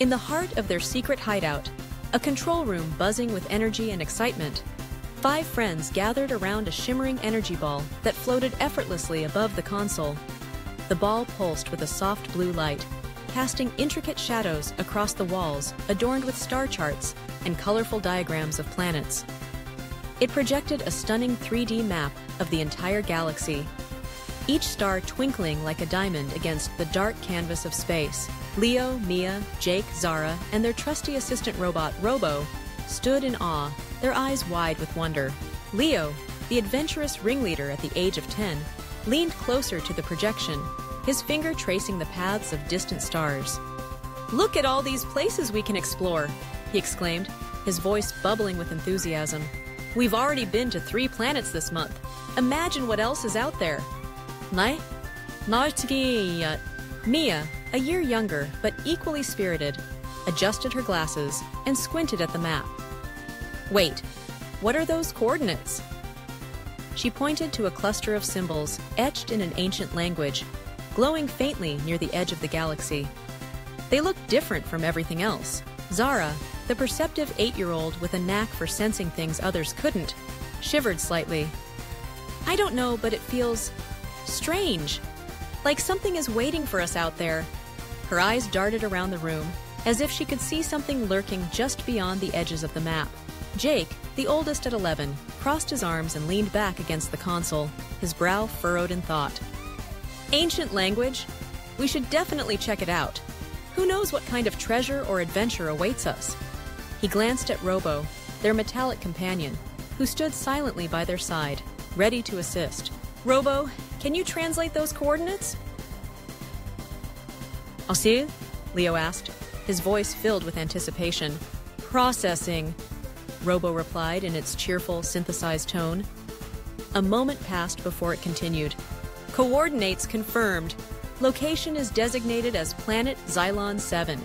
In the heart of their secret hideout, a control room buzzing with energy and excitement, five friends gathered around a shimmering energy ball that floated effortlessly above the console. The ball pulsed with a soft blue light, casting intricate shadows across the walls adorned with star charts and colorful diagrams of planets. It projected a stunning 3D map of the entire galaxy, each star twinkling like a diamond against the dark canvas of space. Leo, Mia, Jake, Zara, and their trusty assistant robot, Robo, stood in awe, their eyes wide with wonder. Leo, the adventurous ringleader at the age of 10, leaned closer to the projection, his finger tracing the paths of distant stars. Look at all these places we can explore, he exclaimed, his voice bubbling with enthusiasm. We've already been to three planets this month. Imagine what else is out there. Nai? Nartgi. Mia, a year younger but equally spirited, adjusted her glasses and squinted at the map. Wait, what are those coordinates? She pointed to a cluster of symbols etched in an ancient language, glowing faintly near the edge of the galaxy. They looked different from everything else. Zara, the perceptive eight year old with a knack for sensing things others couldn't, shivered slightly. I don't know, but it feels strange. Like something is waiting for us out there. Her eyes darted around the room, as if she could see something lurking just beyond the edges of the map. Jake, the oldest at 11, crossed his arms and leaned back against the console, his brow furrowed in thought. Ancient language? We should definitely check it out. Who knows what kind of treasure or adventure awaits us? He glanced at Robo, their metallic companion, who stood silently by their side, ready to assist. Robo, can you translate those coordinates? Asil? Leo asked, his voice filled with anticipation. Processing, Robo replied in its cheerful, synthesized tone. A moment passed before it continued. Coordinates confirmed. Location is designated as Planet Xylon 7.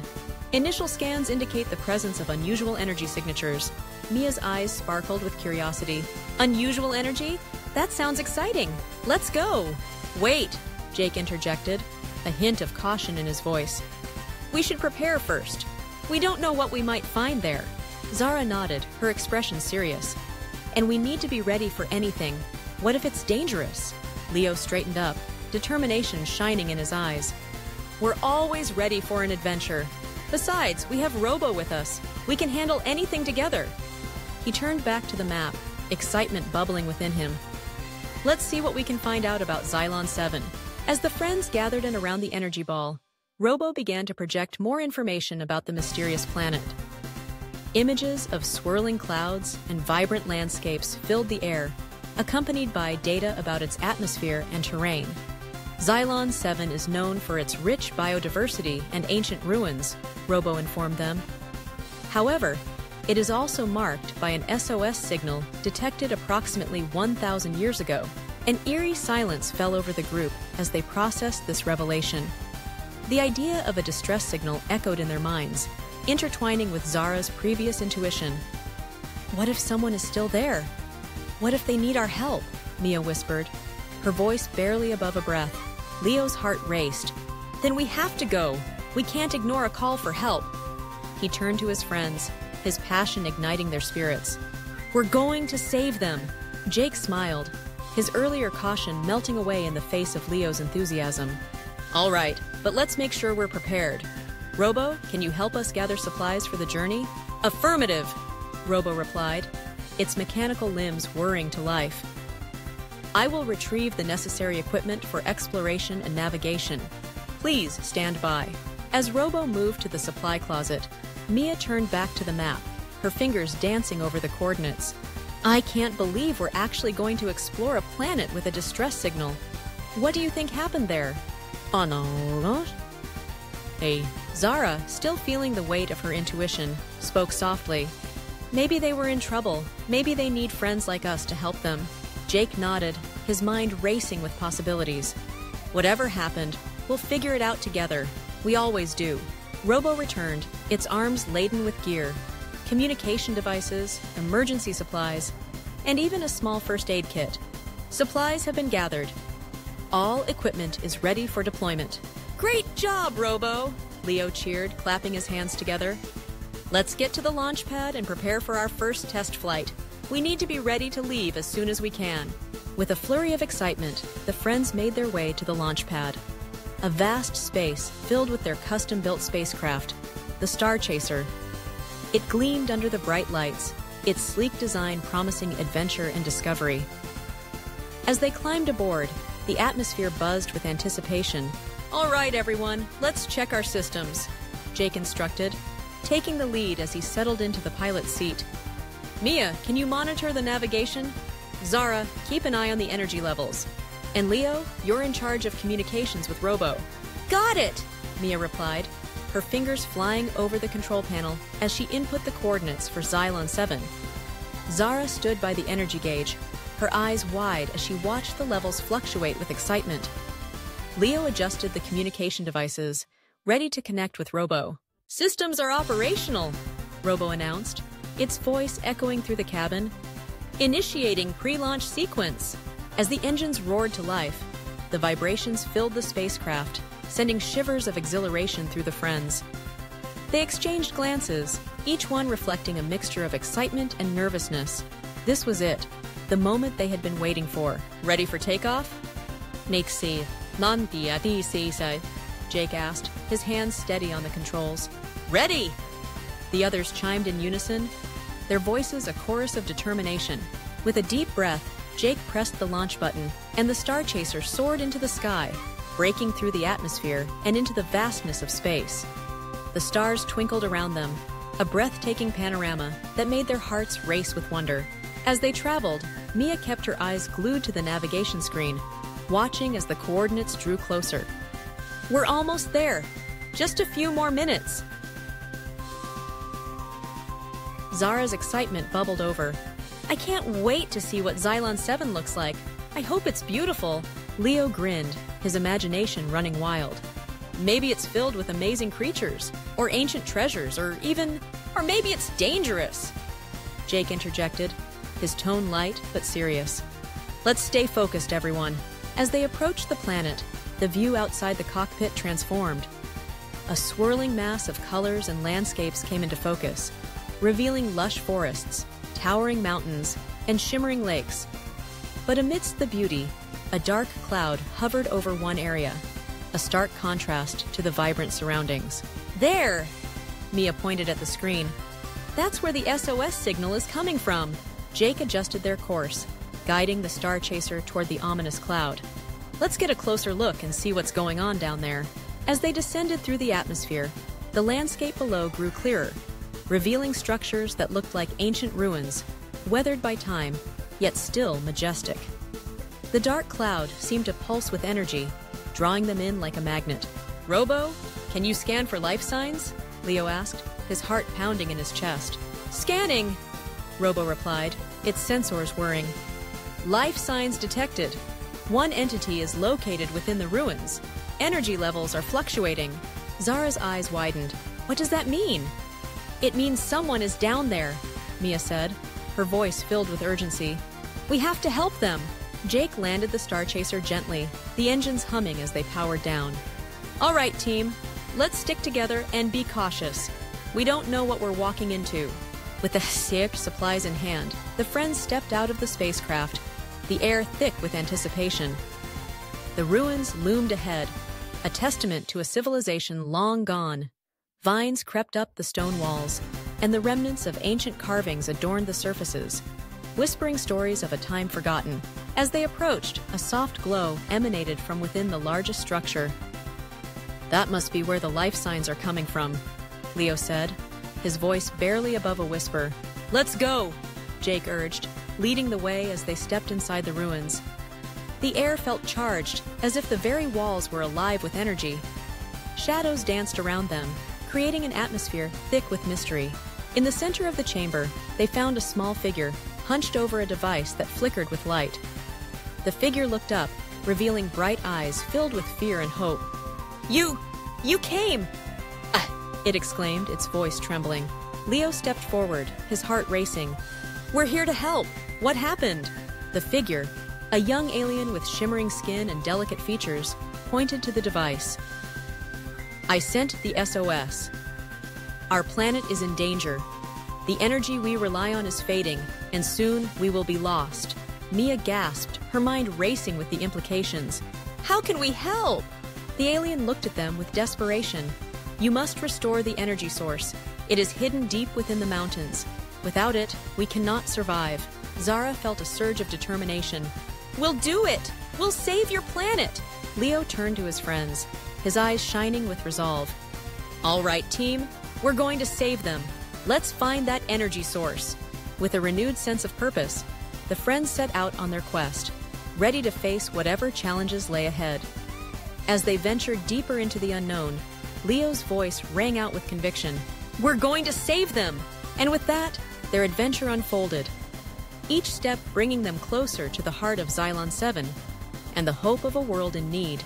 Initial scans indicate the presence of unusual energy signatures. Mia's eyes sparkled with curiosity. Unusual energy? That sounds exciting. Let's go. Wait, Jake interjected, a hint of caution in his voice. We should prepare first. We don't know what we might find there. Zara nodded, her expression serious. And we need to be ready for anything. What if it's dangerous? Leo straightened up, determination shining in his eyes. We're always ready for an adventure. Besides, we have Robo with us. We can handle anything together. He turned back to the map, excitement bubbling within him. Let's see what we can find out about Xylon 7. As the friends gathered in around the energy ball, Robo began to project more information about the mysterious planet. Images of swirling clouds and vibrant landscapes filled the air, accompanied by data about its atmosphere and terrain. Xylon 7 is known for its rich biodiversity and ancient ruins, Robo informed them. However, it is also marked by an SOS signal detected approximately 1,000 years ago. An eerie silence fell over the group as they processed this revelation. The idea of a distress signal echoed in their minds, intertwining with Zara's previous intuition. What if someone is still there? What if they need our help? Mia whispered, her voice barely above a breath. Leo's heart raced. Then we have to go. We can't ignore a call for help. He turned to his friends, his passion igniting their spirits. We're going to save them. Jake smiled, his earlier caution melting away in the face of Leo's enthusiasm. All right, but let's make sure we're prepared. Robo, can you help us gather supplies for the journey? Affirmative, Robo replied, its mechanical limbs whirring to life. I will retrieve the necessary equipment for exploration and navigation. Please stand by. As Robo moved to the supply closet, Mia turned back to the map, her fingers dancing over the coordinates. I can't believe we're actually going to explore a planet with a distress signal. What do you think happened there? No. Hey, Zara, still feeling the weight of her intuition, spoke softly. Maybe they were in trouble. Maybe they need friends like us to help them. Jake nodded, his mind racing with possibilities. Whatever happened, we'll figure it out together. We always do. Robo returned, its arms laden with gear, communication devices, emergency supplies, and even a small first aid kit. Supplies have been gathered. All equipment is ready for deployment. Great job, Robo! Leo cheered, clapping his hands together. Let's get to the launch pad and prepare for our first test flight. We need to be ready to leave as soon as we can. With a flurry of excitement, the friends made their way to the launch pad. A vast space filled with their custom built spacecraft, the Star Chaser. It gleamed under the bright lights, its sleek design promising adventure and discovery. As they climbed aboard, the atmosphere buzzed with anticipation. All right, everyone, let's check our systems, Jake instructed, taking the lead as he settled into the pilot's seat. Mia, can you monitor the navigation? Zara, keep an eye on the energy levels. And Leo, you're in charge of communications with Robo. Got it! Mia replied, her fingers flying over the control panel as she input the coordinates for Xylon 7. Zara stood by the energy gauge, her eyes wide as she watched the levels fluctuate with excitement. Leo adjusted the communication devices, ready to connect with Robo. Systems are operational, Robo announced, its voice echoing through the cabin. Initiating pre-launch sequence. As the engines roared to life, the vibrations filled the spacecraft, sending shivers of exhilaration through the friends. They exchanged glances, each one reflecting a mixture of excitement and nervousness. This was it, the moment they had been waiting for. Ready for takeoff? Nixie, Nanti say, Jake asked, his hands steady on the controls. Ready! The others chimed in unison, their voices a chorus of determination. With a deep breath, Jake pressed the launch button, and the Star Chaser soared into the sky, breaking through the atmosphere and into the vastness of space. The stars twinkled around them, a breathtaking panorama that made their hearts race with wonder. As they traveled, Mia kept her eyes glued to the navigation screen, watching as the coordinates drew closer. We're almost there. Just a few more minutes. Zara's excitement bubbled over. I can't wait to see what Xylon 7 looks like. I hope it's beautiful. Leo grinned, his imagination running wild. Maybe it's filled with amazing creatures, or ancient treasures, or even, or maybe it's dangerous. Jake interjected, his tone light but serious. Let's stay focused, everyone. As they approached the planet, the view outside the cockpit transformed. A swirling mass of colors and landscapes came into focus, revealing lush forests, towering mountains, and shimmering lakes. But amidst the beauty, a dark cloud hovered over one area, a stark contrast to the vibrant surroundings. There! Mia pointed at the screen. That's where the SOS signal is coming from. Jake adjusted their course, guiding the Star Chaser toward the ominous cloud. Let's get a closer look and see what's going on down there. As they descended through the atmosphere, the landscape below grew clearer, revealing structures that looked like ancient ruins, weathered by time, yet still majestic. The dark cloud seemed to pulse with energy, drawing them in like a magnet. Robo, can you scan for life signs? Leo asked, his heart pounding in his chest. Scanning, Robo replied, its sensors whirring. Life signs detected. One entity is located within the ruins. Energy levels are fluctuating. Zara's eyes widened. What does that mean? It means someone is down there, Mia said, her voice filled with urgency. We have to help them. Jake landed the Star Chaser gently, the engines humming as they powered down. All right, team, let's stick together and be cautious. We don't know what we're walking into. With the scarce supplies in hand, the friends stepped out of the spacecraft, the air thick with anticipation. The ruins loomed ahead, a testament to a civilization long gone. Vines crept up the stone walls, and the remnants of ancient carvings adorned the surfaces, whispering stories of a time forgotten. As they approached, a soft glow emanated from within the largest structure. That must be where the life signs are coming from, Leo said, his voice barely above a whisper. Let's go, Jake urged, leading the way as they stepped inside the ruins. The air felt charged, as if the very walls were alive with energy. Shadows danced around them, creating an atmosphere thick with mystery. In the center of the chamber, they found a small figure, hunched over a device that flickered with light. The figure looked up, revealing bright eyes filled with fear and hope. You! You came! Ah, it exclaimed, its voice trembling. Leo stepped forward, his heart racing. We're here to help! What happened? The figure, a young alien with shimmering skin and delicate features, pointed to the device. I sent the SOS. Our planet is in danger. The energy we rely on is fading, and soon we will be lost. Mia gasped, her mind racing with the implications. How can we help? The alien looked at them with desperation. You must restore the energy source. It is hidden deep within the mountains. Without it, we cannot survive. Zara felt a surge of determination. We'll do it! We'll save your planet! Leo turned to his friends, his eyes shining with resolve. All right, team, we're going to save them. Let's find that energy source. With a renewed sense of purpose, the friends set out on their quest, ready to face whatever challenges lay ahead. As they ventured deeper into the unknown, Leo's voice rang out with conviction. We're going to save them! And with that, their adventure unfolded, each step bringing them closer to the heart of Xylon 7 and the hope of a world in need.